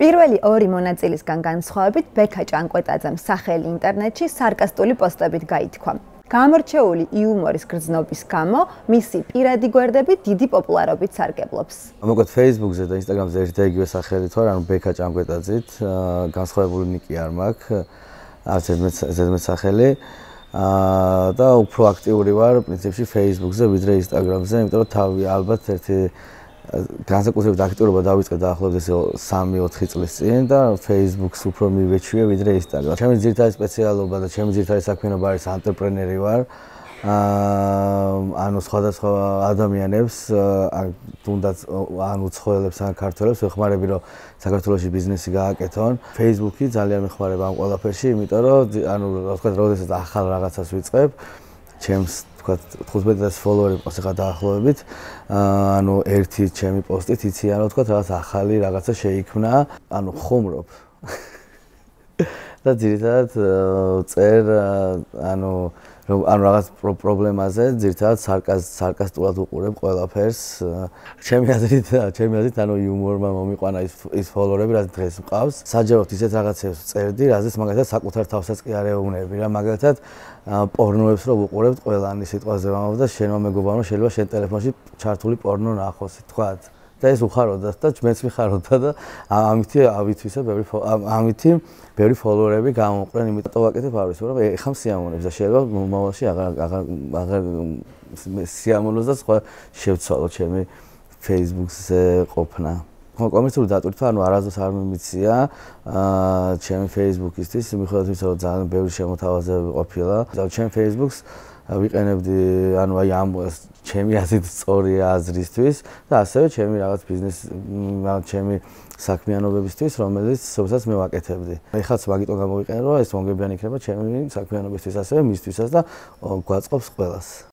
პირველი ორი მონაწილისგან განსხვავებით, ბექა ჭანკვეტაძემ სახელი ინტერნეტში სარკასტული პოსტებით გაითქვა. გამორჩეული იუმორის გრძნობის გამო მისი პირადი გვერდები დიდი პოპულარობით სარგებლობს. მოკლედ Facebook-ზე და Instagram-ზე ერთ იგივე სახელით ვარ, ანუ ბექა ჭანკვეტაძით, განსხვავებული ნიკი არ მაქვს. არც ზედმეტ სახელი. აა და უფრო აქტიური ვარ პრინციპში Facebook-ზე ვიდრე Instagram-ზე, იმიტომ რომ თავი ალბათ ერთი განსაკუთრებით აქტიურობა დავიწყე დაახლოებით ესე 3-4 წლის წინ და Facebook-ს უფრო მივეჩვიე ვიდრე Instagram. ჩემი ძირითადი სპეციალობა და ჩემი ძირითადი საქმიანობა არის ანტრეპრენერი ვარ. აა ანუ სხვადასხვა ადამიანებს თუნდაც ანუ ცხოველებს ან ქართველებს ვეხმარები რომ საქართველოსი ბიზნესი გააკეთონ. Facebook-ი ძალიან მეხმარება ამ ყველაფერში, იმიტომ რომ ანუ რა ვთქვა, როდესაც ახალ რაღაცას ვიწყებ, ჩემს თქვა 15000 ფოლოვერი პოსტი დაახლოებით. ანუ ერთი ჩემი პოსტით იციან რომ თქვა რაღაც ახალი რაღაცა შეიქმნა. ანუ ხუმრობ. და ძირითადად წერ ანუ ანუ რაღაც პრობლემაზე ძირითადად სარკაზ სარკასტულად უყურებ ყველაფერს. ჩემი აზრით ჩემი აზრით ანუ იუმორმა მომიყვანა ის ის ფოლოვერები რაც დღეს მყავს. საჯაროდ ისეთ რაღაცებს წერდი რაზეც მაგალითად საკუთარ თავსაც კი არ ეუბნები რა მაგალითად პორნოებს რო უყურებთ ყველანი სიტყვაზე ვამბობ და შენ მომეგობანო შეიძლება შენ ტელეფონში ჩართული პორნო ნახოს თქვათ და ეს უხაროდა და მეც მიხაროდა და ამითი ავითვისა ბევრი ამითი ბევრი ფოლოვერები გამოყრენ იმიტომ ვაკეთებ არის რომ ეხა სიამონებს და შეიძლება მომავალში აღარ აღარ აღარ სიამონოს და სხვა შევცვალო ჩემი Facebook-ზე ყოფნა. ხო კომერციული დატვირთვა ანუ არასდროს არ მიმიცია ჩემი Facebook-ისთვის მიხედავთ ისე რომ ძალიან ბევრი შემოთავაზებები ყოფილა. და ჩემი Facebook-ს ვიყენებდი ანუ აი ამ ჩემი აზრით სწორი აზრისთვის და ასევე ჩემი რაღაც ბიზნეს ჩემი საქმიანობებისთვის რომელიც სულსაც მე ვაკეთებდი. ეხლაც მაგიტო გამოვიყენე რომ ეს მომგებიანი იქნება ჩემი საქმიანობისთვის ასევე მისთვისაც და გვაწყობს ყველას.